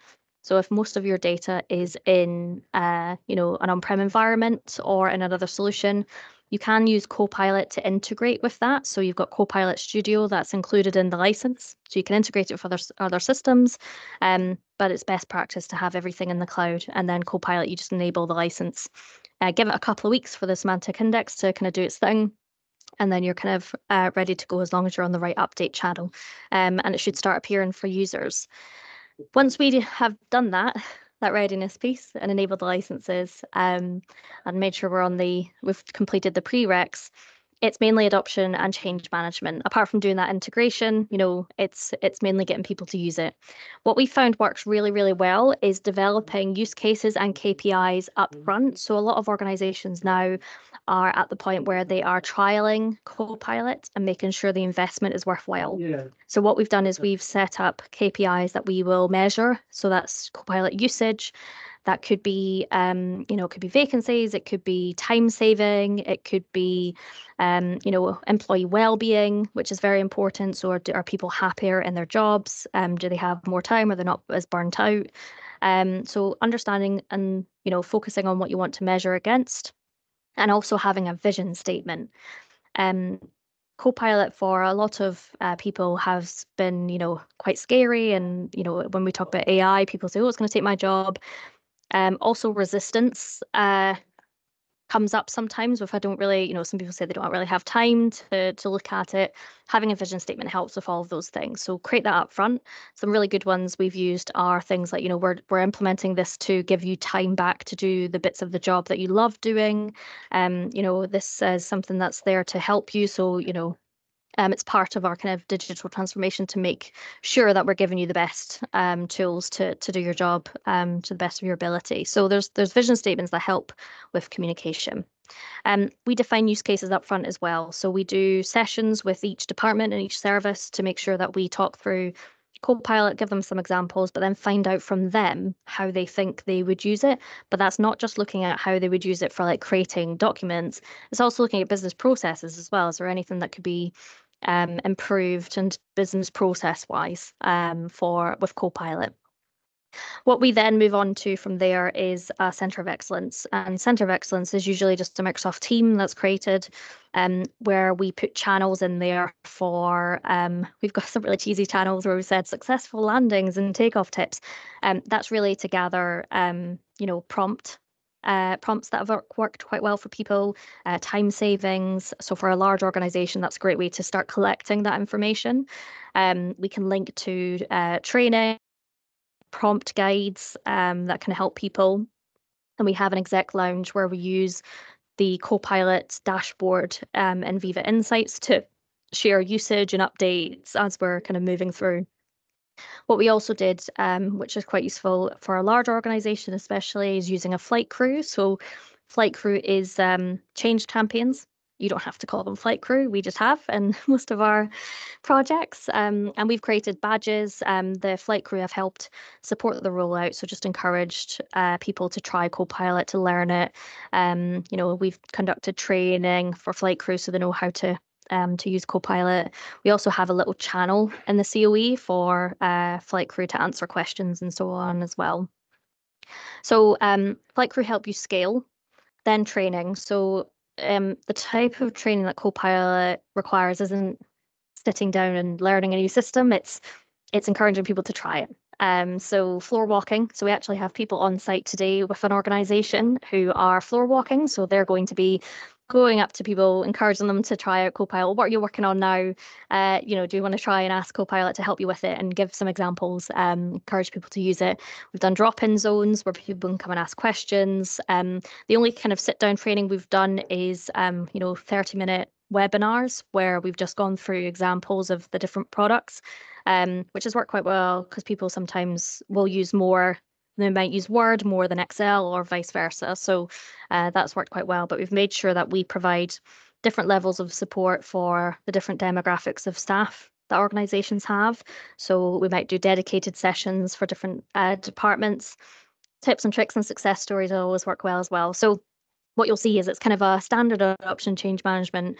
so if most of your data is in uh, you know an on-prem environment or in another solution, you can use Copilot to integrate with that. So you've got Copilot Studio that's included in the license. So you can integrate it with other, other systems, um, but it's best practice to have everything in the cloud. And then Copilot, you just enable the license. Uh, give it a couple of weeks for the semantic index to kind of do its thing. and then you're kind of uh, ready to go as long as you're on the right update channel um, and it should start appearing for users. Once we have done that, that readiness piece and enabled the licenses um, and made sure we're on the, we've completed the prereqs, it's mainly adoption and change management. Apart from doing that integration, you know, it's it's mainly getting people to use it. What we found works really, really well is developing use cases and KPIs up mm-hmm. front. So a lot of organizations now are at the point where they are trialing Copilot and making sure the investment is worthwhile. Yeah. So what we've done is we've set up KPIs that we will measure. So that's Copilot usage, that could be, um, you know, it could be vacancies, it could be time saving, it could be, um, you know, employee well-being, which is very important. So, are, are people happier in their jobs? Um, do they have more time? Are they not as burnt out? Um, so, understanding and you know, focusing on what you want to measure against, and also having a vision statement. Um, Copilot for a lot of uh, people has been, you know, quite scary. And you know, when we talk about AI, people say, "Oh, it's going to take my job." Um, also, resistance uh, comes up sometimes if I don't really, you know, some people say they don't really have time to, to look at it. Having a vision statement helps with all of those things. So create that up front. Some really good ones we've used are things like, you know, we're, we're implementing this to give you time back to do the bits of the job that you love doing. Um, you know, this is something that's there to help you. So, you know, um, it's part of our kind of digital transformation to make sure that we're giving you the best um, tools to to do your job um, to the best of your ability. So there's there's vision statements that help with communication. Um, we define use cases up front as well. So we do sessions with each department and each service to make sure that we talk through Copilot, give them some examples, but then find out from them how they think they would use it. But that's not just looking at how they would use it for like creating documents. It's also looking at business processes as well. Is there anything that could be um, improved and business process wise um, for with Copilot. What we then move on to from there is a Center of Excellence. And Center of Excellence is usually just a Microsoft team that's created um, where we put channels in there for, um, we've got some really cheesy channels where we said successful landings and takeoff tips. Um, that's really to gather, um, you know, prompt uh, prompts that have worked quite well for people, uh, time savings. So, for a large organization, that's a great way to start collecting that information. Um, we can link to uh, training, prompt guides um, that can help people. And we have an exec lounge where we use the Copilot dashboard um, and Viva Insights to share usage and updates as we're kind of moving through. What we also did, um, which is quite useful for a large organization, especially, is using a flight crew. So, flight crew is um, change campaigns. You don't have to call them flight crew. We just have in most of our projects. Um, and we've created badges. Um, the flight crew have helped support the rollout. So just encouraged uh, people to try Copilot to learn it. Um, you know, we've conducted training for flight crew so they know how to um, to use Copilot. We also have a little channel in the COE for uh, flight crew to answer questions and so on as well. So um, flight crew help you scale, then training. So um, the type of training that Copilot requires isn't sitting down and learning a new system. It's it's encouraging people to try it. Um, so floor walking. So we actually have people on site today with an organisation who are floor walking. So they're going to be going up to people, encouraging them to try out Copilot. What are you working on now? Uh, you know, do you want to try and ask Copilot to help you with it and give some examples? Um, encourage people to use it. We've done drop-in zones where people can come and ask questions. Um, the only kind of sit-down training we've done is, um, you know, 30-minute webinars where we've just gone through examples of the different products, um, which has worked quite well because people sometimes will use more they might use Word more than Excel or vice versa. So uh, that's worked quite well. But we've made sure that we provide different levels of support for the different demographics of staff that organizations have. So we might do dedicated sessions for different uh, departments. Tips and tricks and success stories always work well as well. So what you'll see is it's kind of a standard adoption change management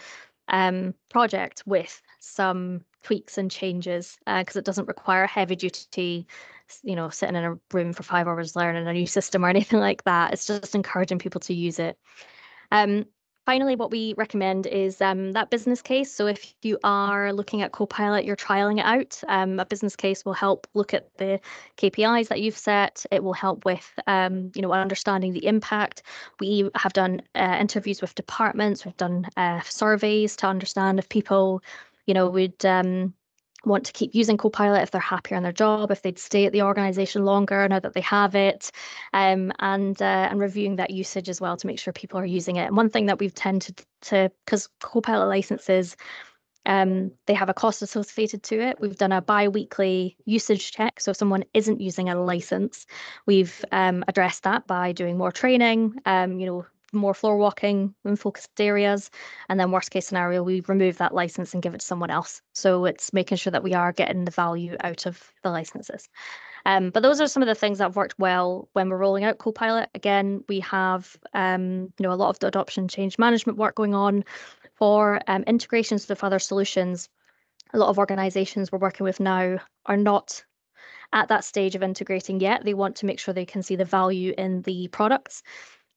um, project with some tweaks and changes because uh, it doesn't require heavy duty you know, sitting in a room for five hours learning a new system or anything like that. It's just encouraging people to use it. Um, Finally, what we recommend is um, that business case. So if you are looking at Copilot, you're trialing it out, um, a business case will help look at the KPIs that you've set. It will help with, um, you know, understanding the impact. We have done uh, interviews with departments. We've done uh, surveys to understand if people, you know, would um, want to keep using Copilot if they're happier in their job, if they'd stay at the organization longer now that they have it, um, and uh, and reviewing that usage as well to make sure people are using it. And one thing that we've tended to, because Copilot licenses, um, they have a cost associated to it. We've done a bi-weekly usage check. So if someone isn't using a license, we've um, addressed that by doing more training, um, you know, more floor walking in focused areas. And then worst case scenario, we remove that license and give it to someone else. So it's making sure that we are getting the value out of the licenses. Um, but those are some of the things that have worked well when we're rolling out Copilot. Again, we have um, you know a lot of the adoption change management work going on for um, integrations with other solutions. A lot of organizations we're working with now are not at that stage of integrating yet. They want to make sure they can see the value in the products.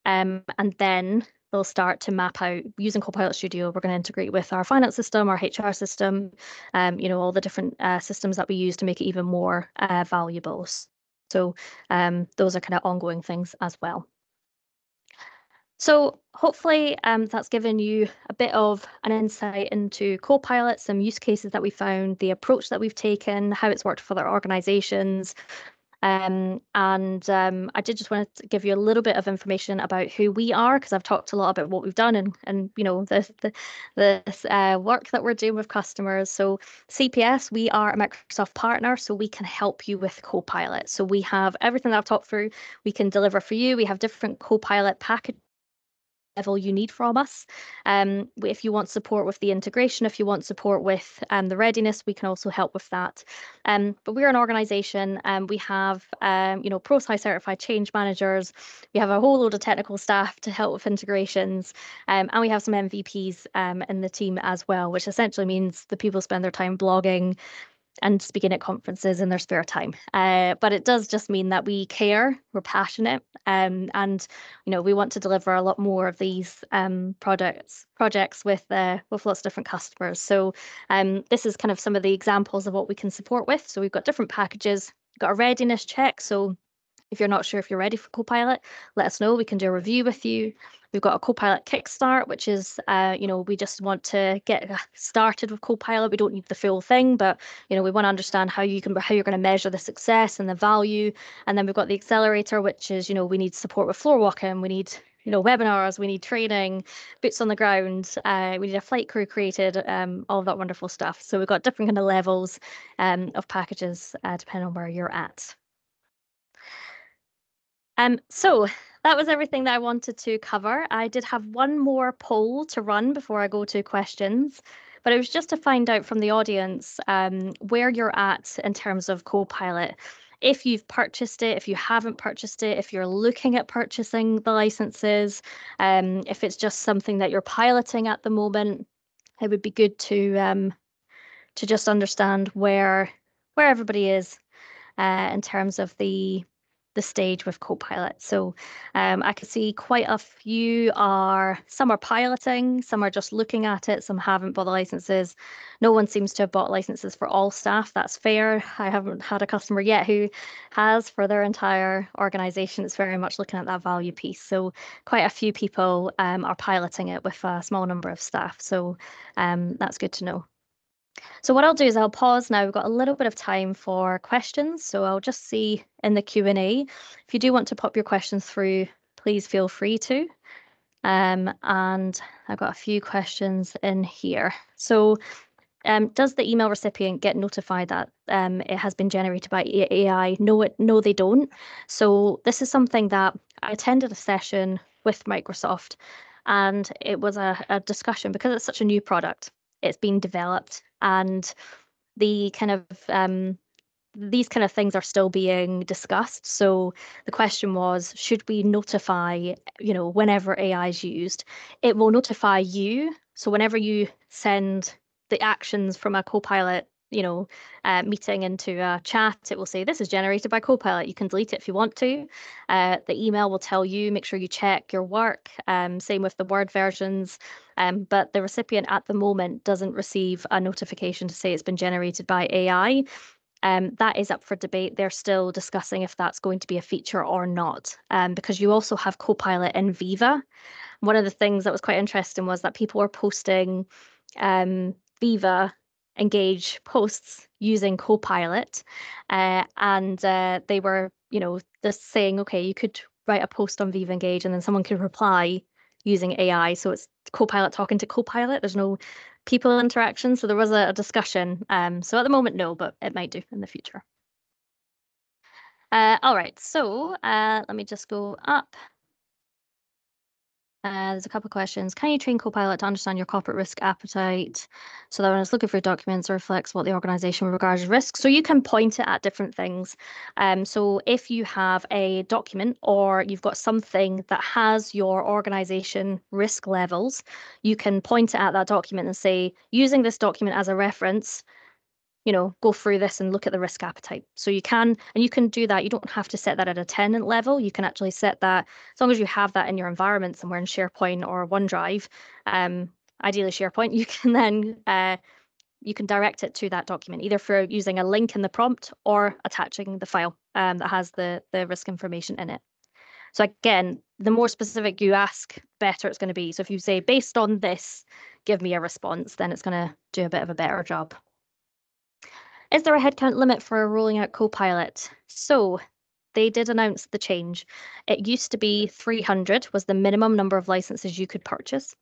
Um, and then they'll start to map out using Copilot Studio. We're going to integrate with our finance system, our HR system, um, you know, all the different uh, systems that we use to make it even more uh, valuable. So um, those are kind of ongoing things as well. So hopefully um, that's given you a bit of an insight into Copilot, some use cases that we found, the approach that we've taken, how it's worked for other organizations, um, and um, I did just want to give you a little bit of information about who we are because I've talked a lot about what we've done and and you know the the uh, work that we're doing with customers. So CPS, we are a Microsoft partner, so we can help you with Copilot. So we have everything that I've talked through. We can deliver for you. We have different Copilot packages level you need from us. Um, if you want support with the integration, if you want support with um, the readiness, we can also help with that. Um, but we're an organization and um, we have, um, you know, ProSci certified change managers. We have a whole load of technical staff to help with integrations. Um, and we have some MVPs in the team as well, which essentially means the people spend their time blogging, and speaking at conferences in their spare time. Uh, but it does just mean that we care, we're passionate, um, and you know we want to deliver a lot more of these um, products projects with uh, with lots of different customers. So um, this is kind of some of the examples of what we can support with. So we've got different packages, got a readiness check. So if you're not sure if you're ready for Copilot, let us know. We can do a review with you. We've got a Copilot Kickstart, which is, uh, you know, we just want to get started with Copilot. We don't need the full thing, but you know, we want to understand how you can how you're going to measure the success and the value. And then we've got the Accelerator, which is, you know, we need support with floor walking. We need you know webinars we need training boots on the ground uh, we need a flight crew created um, all that wonderful stuff so we've got different kind of levels um, of packages uh, depending on where you're at um, so that was everything that I wanted to cover. I did have one more poll to run before I go to questions, but it was just to find out from the audience um, where you're at in terms of Copilot. If you've purchased it, if you haven't purchased it, if you're looking at purchasing the licenses, um, if it's just something that you're piloting at the moment, it would be good to um, to just understand where where everybody is uh, in terms of the the stage with Copilot. So um, I can see quite a few are, some are piloting, some are just looking at it, some haven't bought the licenses. No one seems to have bought licenses for all staff. That's fair. I haven't had a customer yet who has for their entire organization. It's very much looking at that value piece. So quite a few people um, are piloting it with a small number of staff. So um, that's good to know. So what I'll do is I'll pause now. We've got a little bit of time for questions. So I'll just see in the Q&A. If you do want to pop your questions through, please feel free to. Um, and I've got a few questions in here. So um, does the email recipient get notified that um, it has been generated by AI? No, it, no, they don't. So this is something that I attended a session with Microsoft and it was a, a discussion because it's such a new product. It's been developed and the kind of um, these kind of things are still being discussed. So the question was, should we notify, you know, whenever AI is used, it will notify you. So whenever you send the actions from a Copilot you know, uh, meeting into a chat, it will say this is generated by Copilot. You can delete it if you want to. Uh, the email will tell you, make sure you check your work. Um, same with the Word versions. Um, but the recipient at the moment doesn't receive a notification to say it's been generated by AI. Um, that is up for debate. They're still discussing if that's going to be a feature or not, um, because you also have Copilot in Viva. One of the things that was quite interesting was that people were posting um, Viva engage posts using Copilot, uh, and uh, they were, you know, just saying, okay, you could write a post on Viva Engage, and then someone could reply using AI. So it's Copilot talking to Copilot. There's no people interaction. So there was a, a discussion. Um, so at the moment, no, but it might do in the future. Uh, all right, so uh, let me just go up. Uh, there's a couple of questions. Can you train Copilot to understand your corporate risk appetite so that when it's looking for documents, it reflects what the organization regards as risk? So you can point it at different things. Um, so if you have a document or you've got something that has your organization risk levels, you can point it at that document and say, using this document as a reference, you know, go through this and look at the risk appetite. So you can, and you can do that. You don't have to set that at a tenant level. You can actually set that as long as you have that in your environment somewhere in SharePoint or OneDrive, um, ideally SharePoint, you can then uh, you can direct it to that document either for using a link in the prompt or attaching the file um, that has the the risk information in it. So again, the more specific you ask, better it's going to be. So if you say based on this, give me a response, then it's going to do a bit of a better job. Is there a headcount limit for a rolling out Copilot? So they did announce the change. It used to be 300 was the minimum number of licenses you could purchase.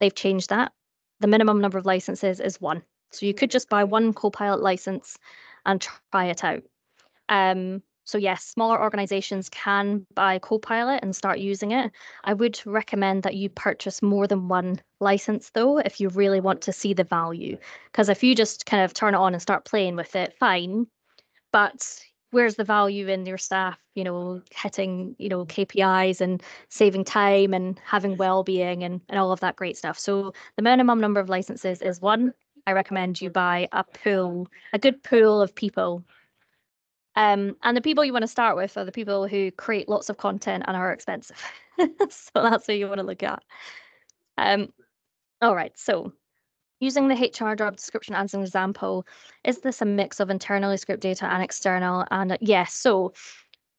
They've changed that. The minimum number of licenses is one. So you could just buy one Copilot license and try it out. Um, so yes, smaller organizations can buy Copilot and start using it. I would recommend that you purchase more than one license though, if you really want to see the value. Because if you just kind of turn it on and start playing with it, fine. But where's the value in your staff, you know, hitting, you know, KPIs and saving time and having well-being and, and all of that great stuff. So the minimum number of licenses is one. I recommend you buy a pool, a good pool of people um, and the people you want to start with are the people who create lots of content and are expensive. so that's who you want to look at. Um, all right, so using the HR job description as an example, is this a mix of internally script data and external? And uh, yes, so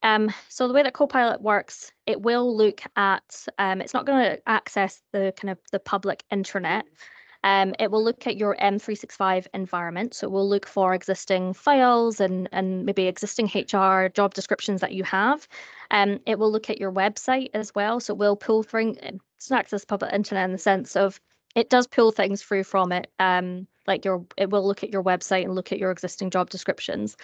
um, so the way that Copilot works, it will look at, um, it's not going to access the kind of the public internet. Um, it will look at your M365 environment. So it will look for existing files and, and maybe existing HR job descriptions that you have. Um, it will look at your website as well. So it will pull through, it's not access public internet in the sense of it does pull things through from it. Um, like your, it will look at your website and look at your existing job descriptions.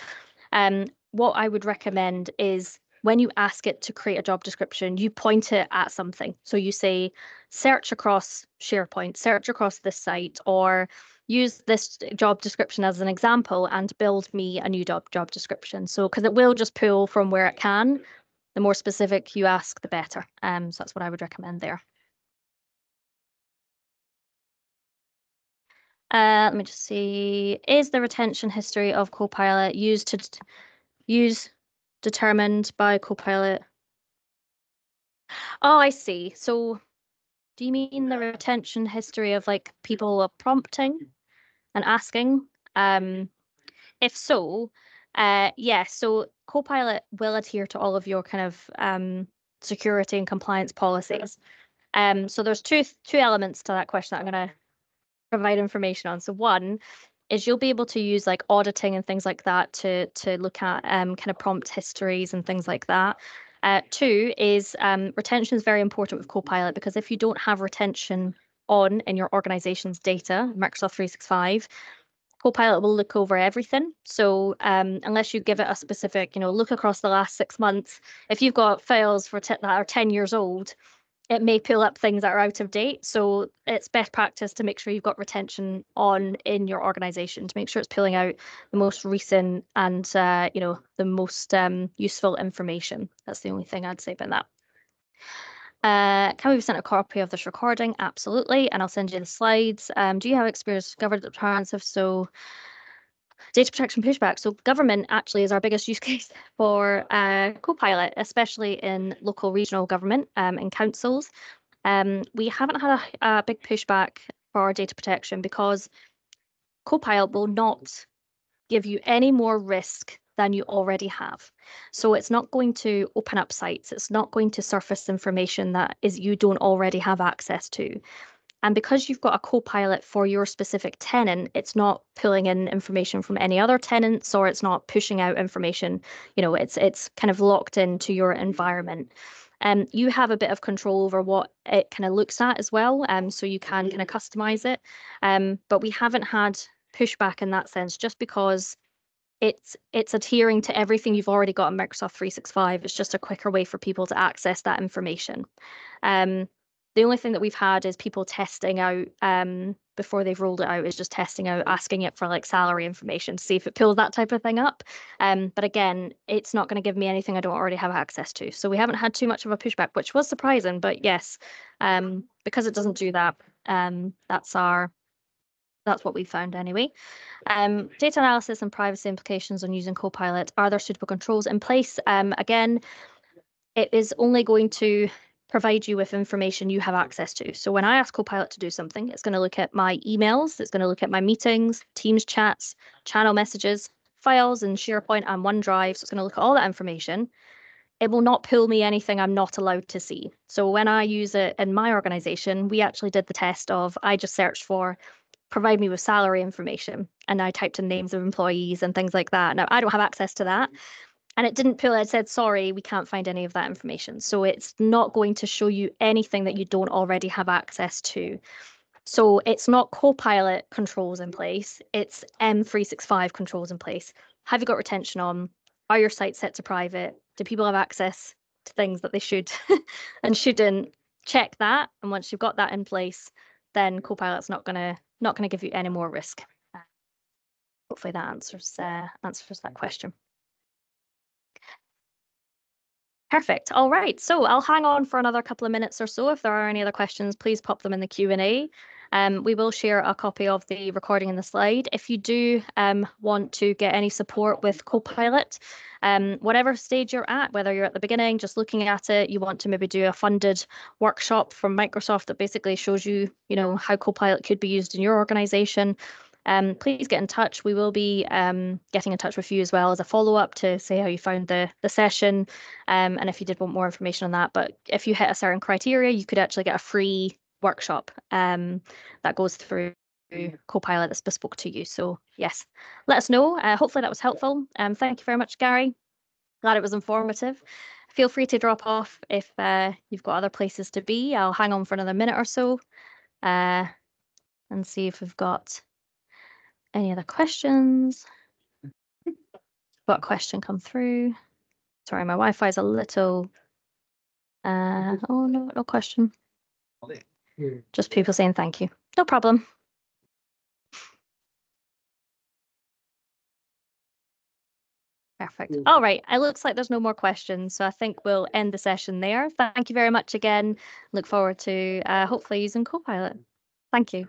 Um, what I would recommend is when you ask it to create a job description, you point it at something. So you say, search across SharePoint, search across this site, or use this job description as an example and build me a new job, job description. So, because it will just pull from where it can. The more specific you ask, the better. Um, so that's what I would recommend there. Uh, let me just see. Is the retention history of Copilot used to use determined by Copilot. Oh, I see. So do you mean the retention history of like people are prompting and asking? Um, if so, uh, yes. Yeah, so Copilot will adhere to all of your kind of um, security and compliance policies. Um, so there's two two elements to that question that I'm going to provide information on. So one is you'll be able to use like auditing and things like that to to look at um, kind of prompt histories and things like that. Uh, two is um, retention is very important with Copilot because if you don't have retention on in your organization's data, Microsoft 365, Copilot will look over everything. So um, unless you give it a specific, you know, look across the last six months, if you've got files for that are 10 years old, it may pull up things that are out of date. So it's best practice to make sure you've got retention on in your organization to make sure it's pulling out the most recent and uh, you know the most um, useful information. That's the only thing I'd say about that. Uh, can we be sent a copy of this recording? Absolutely, and I'll send you the slides. Um, do you have experience with governance plans? If so, data protection pushback. So government actually is our biggest use case for uh, Copilot, especially in local regional government um, and councils. Um, we haven't had a, a, big pushback for data protection because Copilot will not give you any more risk than you already have. So it's not going to open up sites. It's not going to surface information that is you don't already have access to. And because you've got a co-pilot for your specific tenant, it's not pulling in information from any other tenants or it's not pushing out information. You know, it's it's kind of locked into your environment. Um, you have a bit of control over what it kind of looks at as well. Um, so you can kind of customize it. Um, but we haven't had pushback in that sense just because it's it's adhering to everything you've already got in Microsoft 365. It's just a quicker way for people to access that information. Um, the only thing that we've had is people testing out um, before they've rolled it out is just testing out, asking it for like salary information to see if it pulls that type of thing up. Um, but again, it's not going to give me anything I don't already have access to. So we haven't had too much of a pushback, which was surprising. But yes, um, because it doesn't do that, um, that's our that's what we found anyway. Um, data analysis and privacy implications on using Copilot. Are there suitable controls in place? Um, again, it is only going to provide you with information you have access to. So when I ask Copilot to do something, it's going to look at my emails, it's going to look at my meetings, Teams chats, channel messages, files in SharePoint and OneDrive. So it's going to look at all that information. It will not pull me anything I'm not allowed to see. So when I use it in my organization, we actually did the test of I just searched for provide me with salary information and I typed in names of employees and things like that. Now I don't have access to that and it didn't pull it said sorry we can't find any of that information. So it's not going to show you anything that you don't already have access to. So it's not copilot controls in place. It's m365 controls in place. Have you got retention on? Are your sites set to private? Do people have access to things that they should and shouldn't? Check that and once you've got that in place then copilot's not going to not going to give you any more risk. Hopefully that answers uh, answers that question Perfect. All right. So I'll hang on for another couple of minutes or so. If there are any other questions, please pop them in the Q&A. Um, we will share a copy of the recording and the slide. If you do um, want to get any support with Copilot, um, whatever stage you're at, whether you're at the beginning, just looking at it, you want to maybe do a funded workshop from Microsoft that basically shows you, you know, how Copilot could be used in your organization, um, please get in touch. We will be um, getting in touch with you as well as a follow up to say how you found the the session, um, and if you did want more information on that. But if you hit a certain criteria, you could actually get a free workshop um, that goes through Copilot that's bespoke to you. So yes, let us know. Uh, hopefully that was helpful. Um, thank you very much, Gary. Glad it was informative. Feel free to drop off if uh, you've got other places to be. I'll hang on for another minute or so uh, and see if we've got any other questions? Got a question come through. Sorry, my Wi-Fi is a little. Uh, oh no, no question. Just people saying thank you. No problem. Perfect. All right. It looks like there's no more questions. So I think we'll end the session there. Thank you very much again. Look forward to uh, hopefully using Copilot. Thank you.